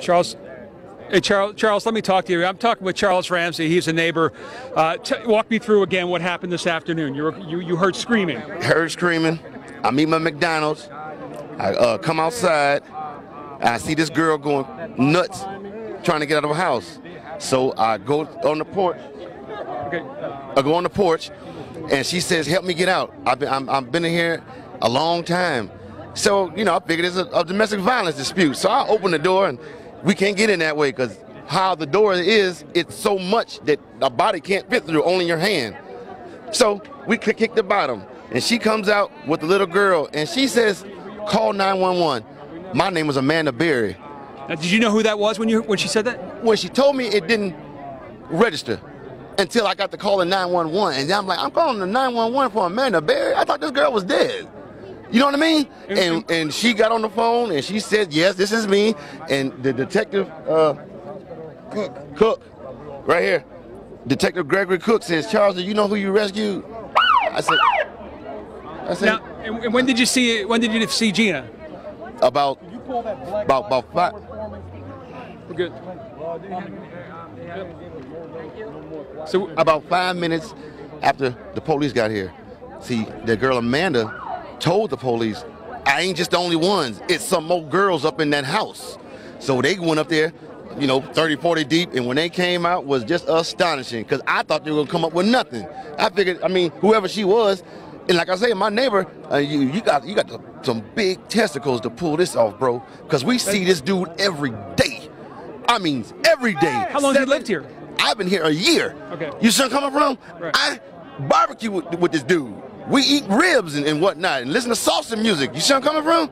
Charles. Hey, Charles, Charles, let me talk to you. I'm talking with Charles Ramsey. He's a neighbor. Uh, walk me through again what happened this afternoon. You, were, you, you heard screaming. Heard screaming. I meet my McDonald's. I uh, come outside. I see this girl going nuts, trying to get out of her house. So I go on the porch. Okay. I go on the porch, and she says, "Help me get out. I've been, I'm, I've been in here a long time." So you know, I figured it's a, a domestic violence dispute. So I open the door, and we can't get in that way because how the door is, it's so much that a body can't fit through, only your hand. So we kick kick the bottom, and she comes out with the little girl, and she says, "Call 911." My name was Amanda Berry. Now, did you know who that was when you when she said that? When she told me, it didn't register until I got the call in 911, and I'm like, I'm calling the 911 for Amanda Berry. I thought this girl was dead. You know what I mean? And and she got on the phone and she said, "Yes, this is me." And the detective, uh, Cook, Cook, right here, Detective Gregory Cook says, "Charles, do you know who you rescued?" I said, "I said Now, and, when did you see when did you see Gina? about about about five." We're good. So about five minutes after the police got here. See, the girl Amanda told the police, I ain't just the only ones. It's some more girls up in that house. So they went up there, you know, 30, 40 deep, and when they came out was just astonishing because I thought they were gonna come up with nothing. I figured, I mean, whoever she was, and like I say, my neighbor, uh, you, you got you got the, some big testicles to pull this off, bro. Because we see this dude every day. I mean, every day. How long have you lived here? I've been here a year. Okay. You see where I'm coming from? Right. I barbecue with, with this dude. We eat ribs and, and whatnot and listen to salsa music. You see where I'm coming from?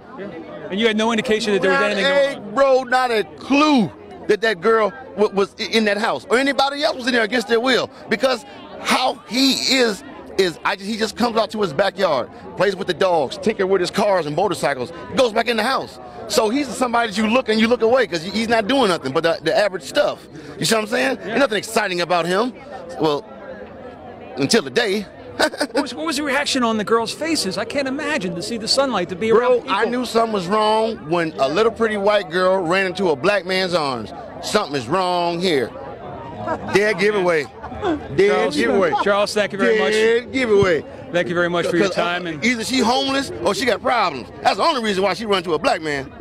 and you had no indication that there was Not anything. a, going on. bro, not a clue that that girl w- was in that house or anybody else was in there against their will. Because how he is is I just, he just comes out to his backyard, plays with the dogs, tinker with his cars and motorcycles, goes back in the house. So he's somebody that you look and you look away because he's not doing nothing but the, the average stuff. You see what I'm saying? Ain't nothing exciting about him. Well, until the day. What was, what was the reaction on the girls' faces? I can't imagine to see the sunlight to be around Bro. I knew something was wrong when a little pretty white girl ran into a black man's arms. Something is wrong here. Dead giveaway. Dead Charles, giveaway. Charles, thank you very much. Dead giveaway. Thank you very much for your uh, time. And either she homeless or she got problems. That's the only reason why she run to a black man.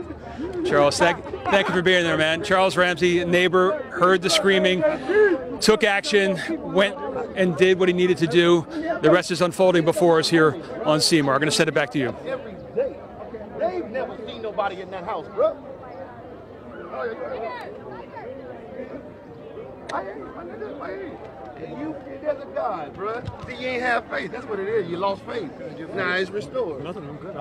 Charles, thank, thank you for being there, man. Charles Ramsey, neighbor, heard the screaming, took action, went and did what he needed to do. The rest is unfolding before us here on Seymour. I'm going to send it back to you. Every day. They've never seen nobody in that house, bro. I hear you, my nigga. I hear you. And you, there's a God, bro. See, you ain't have faith. That's what it is. You lost faith. Nah, it's restored. Nothing. I'm good.